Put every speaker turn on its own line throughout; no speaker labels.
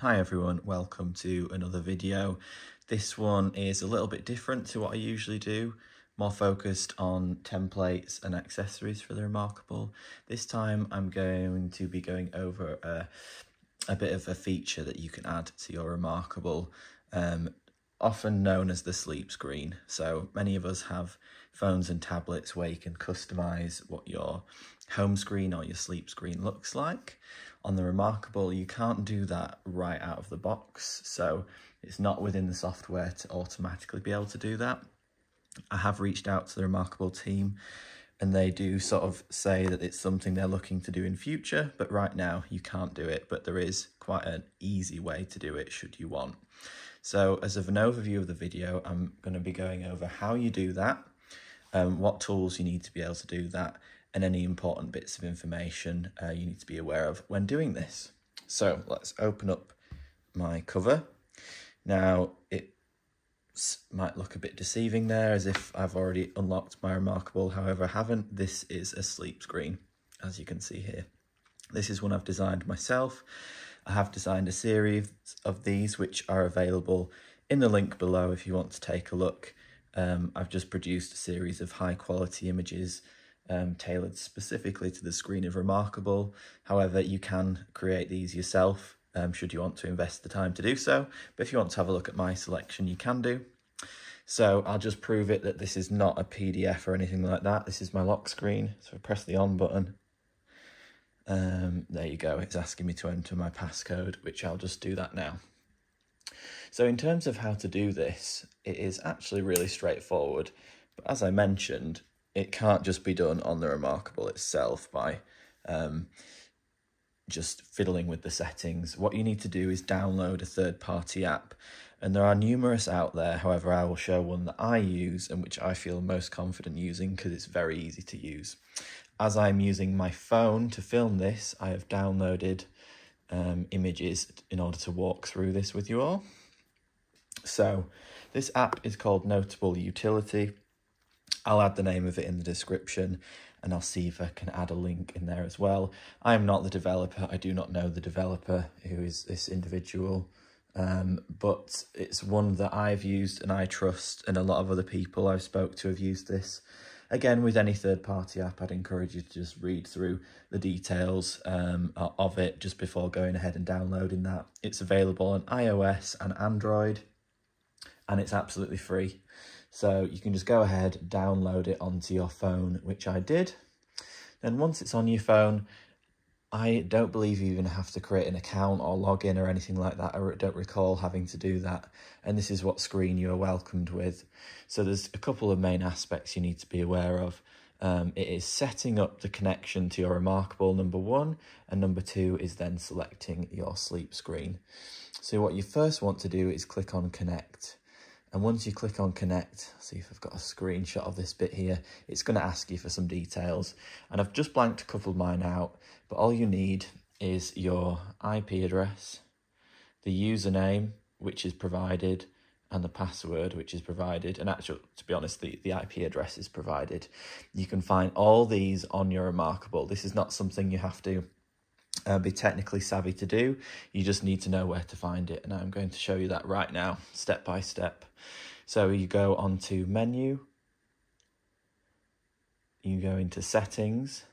Hi everyone, welcome to another video. This one is a little bit different to what I usually do, more focused on templates and accessories for the Remarkable. This time I'm going to be going over a, a bit of a feature that you can add to your Remarkable, um, often known as the sleep screen. So many of us have phones and tablets where you can customize what your home screen or your sleep screen looks like. On the Remarkable, you can't do that right out of the box, so it's not within the software to automatically be able to do that. I have reached out to the Remarkable team and they do sort of say that it's something they're looking to do in future, but right now you can't do it, but there is quite an easy way to do it should you want. So as of an overview of the video, I'm going to be going over how you do that, um, what tools you need to be able to do that, and any important bits of information uh, you need to be aware of when doing this. So let's open up my cover. Now it might look a bit deceiving there as if I've already unlocked my Remarkable, however I haven't. This is a sleep screen as you can see here. This is one I've designed myself. I have designed a series of these which are available in the link below if you want to take a look. Um, I've just produced a series of high quality images um, tailored specifically to the screen of Remarkable. However, you can create these yourself um, should you want to invest the time to do so. But if you want to have a look at my selection, you can do. So I'll just prove it that this is not a PDF or anything like that. This is my lock screen. So I press the on button. Um, there you go. It's asking me to enter my passcode, which I'll just do that now. So in terms of how to do this, it is actually really straightforward. But as I mentioned, it can't just be done on the Remarkable itself by um, just fiddling with the settings. What you need to do is download a third party app. And there are numerous out there. However, I will show one that I use and which I feel most confident using because it's very easy to use. As I'm using my phone to film this, I have downloaded um, images in order to walk through this with you all. So this app is called Notable Utility. I'll add the name of it in the description and I'll see if I can add a link in there as well. I am not the developer. I do not know the developer who is this individual, um, but it's one that I've used and I trust and a lot of other people I've spoke to have used this. Again, with any third-party app, I'd encourage you to just read through the details um, of it just before going ahead and downloading that. It's available on iOS and Android, and it's absolutely free. So you can just go ahead, download it onto your phone, which I did. Then once it's on your phone, I don't believe you even have to create an account or log in or anything like that. I don't recall having to do that. And this is what screen you are welcomed with. So there's a couple of main aspects you need to be aware of. Um, it is setting up the connection to your Remarkable, number one, and number two is then selecting your sleep screen. So what you first want to do is click on connect. And once you click on connect, see if I've got a screenshot of this bit here, it's going to ask you for some details. And I've just blanked a couple of mine out, but all you need is your IP address, the username, which is provided, and the password, which is provided. And actually, to be honest, the, the IP address is provided. You can find all these on your Remarkable. This is not something you have to uh, be technically savvy to do. You just need to know where to find it. And I'm going to show you that right now, step by step. So you go onto menu, you go into settings,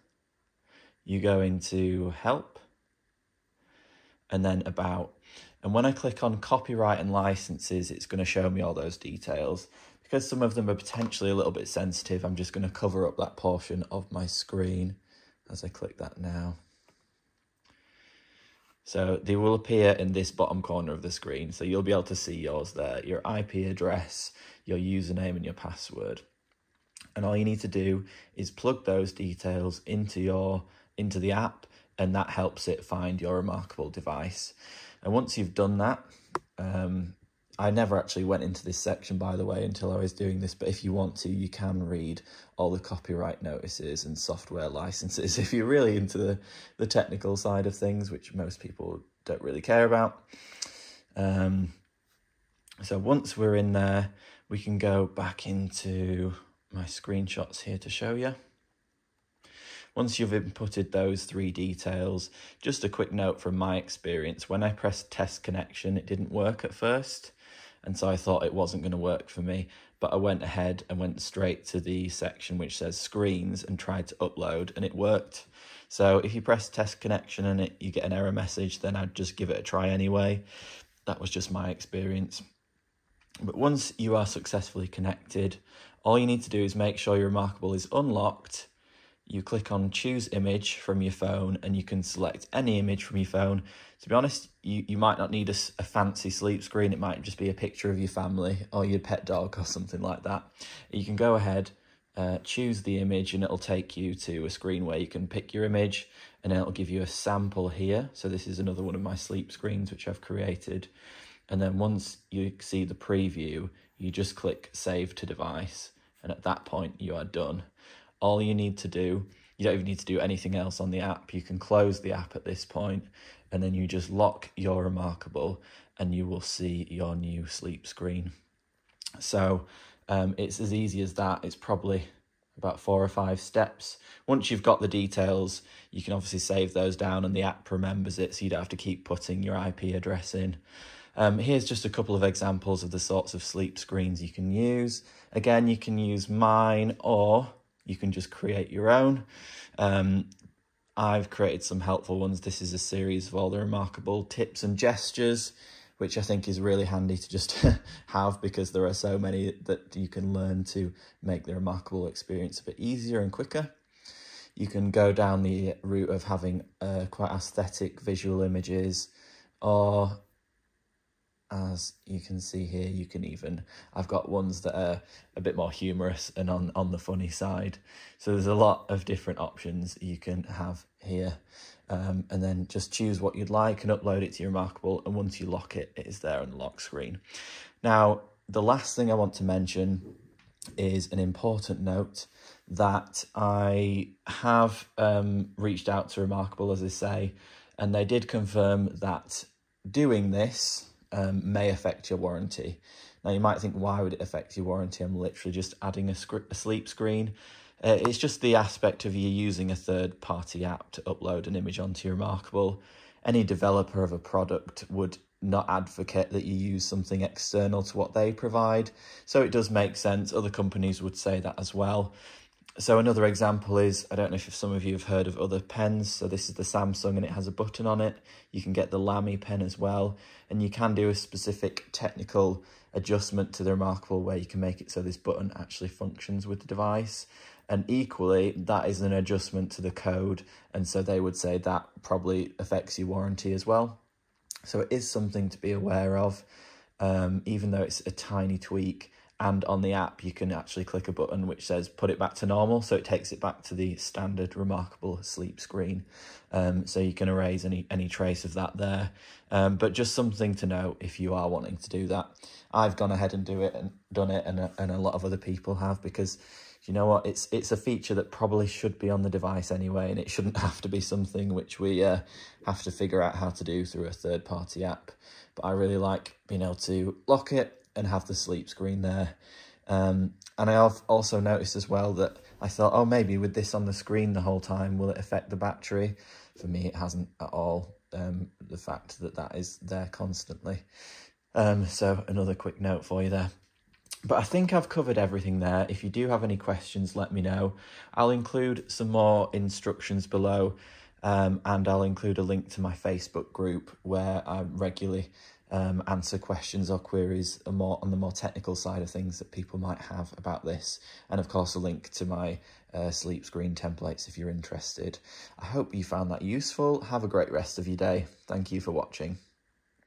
you go into help, and then about. And when I click on copyright and licenses, it's going to show me all those details. Because some of them are potentially a little bit sensitive, I'm just going to cover up that portion of my screen as I click that now. So they will appear in this bottom corner of the screen. So you'll be able to see yours there, your IP address, your username and your password. And all you need to do is plug those details into your into the app and that helps it find your remarkable device. And once you've done that, um, I never actually went into this section, by the way, until I was doing this. But if you want to, you can read all the copyright notices and software licenses if you're really into the, the technical side of things, which most people don't really care about. Um, so once we're in there, we can go back into my screenshots here to show you. Once you've inputted those three details, just a quick note from my experience, when I pressed test connection, it didn't work at first. And so I thought it wasn't going to work for me, but I went ahead and went straight to the section which says screens and tried to upload and it worked. So if you press test connection and it, you get an error message, then I'd just give it a try anyway. That was just my experience. But once you are successfully connected, all you need to do is make sure your Remarkable is unlocked. You click on choose image from your phone and you can select any image from your phone. To be honest, you, you might not need a, a fancy sleep screen. It might just be a picture of your family or your pet dog or something like that. You can go ahead, uh, choose the image and it'll take you to a screen where you can pick your image and it'll give you a sample here. So this is another one of my sleep screens which I've created. And then once you see the preview, you just click save to device. And at that point, you are done. All you need to do, you don't even need to do anything else on the app. You can close the app at this point and then you just lock your Remarkable and you will see your new sleep screen. So um, it's as easy as that. It's probably about four or five steps. Once you've got the details, you can obviously save those down and the app remembers it so you don't have to keep putting your IP address in. Um, here's just a couple of examples of the sorts of sleep screens you can use. Again, you can use mine or you can just create your own. Um, I've created some helpful ones. This is a series of all the remarkable tips and gestures, which I think is really handy to just have because there are so many that you can learn to make the remarkable experience a bit easier and quicker. You can go down the route of having uh, quite aesthetic visual images or as you can see here you can even I've got ones that are a bit more humorous and on on the funny side. So there's a lot of different options you can have here. Um, and then just choose what you'd like and upload it to your Remarkable and once you lock it it is there on the lock screen. Now the last thing I want to mention is an important note that I have um, reached out to Remarkable as I say and they did confirm that doing this um, may affect your warranty. Now, you might think, why would it affect your warranty? I'm literally just adding a, a sleep screen. Uh, it's just the aspect of you using a third party app to upload an image onto your Remarkable. Any developer of a product would not advocate that you use something external to what they provide. So it does make sense. Other companies would say that as well. So another example is, I don't know if some of you have heard of other pens. So this is the Samsung and it has a button on it. You can get the Lamy pen as well. And you can do a specific technical adjustment to the Remarkable where you can make it so this button actually functions with the device. And equally, that is an adjustment to the code. And so they would say that probably affects your warranty as well. So it is something to be aware of, um, even though it's a tiny tweak and on the app you can actually click a button which says put it back to normal. So it takes it back to the standard remarkable sleep screen. Um, so you can erase any any trace of that there. Um, but just something to know if you are wanting to do that. I've gone ahead and do it and done it and, and a lot of other people have because you know what? It's it's a feature that probably should be on the device anyway and it shouldn't have to be something which we uh, have to figure out how to do through a third party app. But i really like being able to lock it and have the sleep screen there. Um, and I also noticed as well that I thought, oh, maybe with this on the screen the whole time, will it affect the battery? For me, it hasn't at all. Um, the fact that that is there constantly. Um, so another quick note for you there. But I think I've covered everything there. If you do have any questions, let me know. I'll include some more instructions below um, and I'll include a link to my Facebook group where I regularly um, answer questions or queries more on the more technical side of things that people might have about this. And of course, a link to my uh, sleep screen templates if you're interested. I hope you found that useful. Have a great rest of your day. Thank you for watching.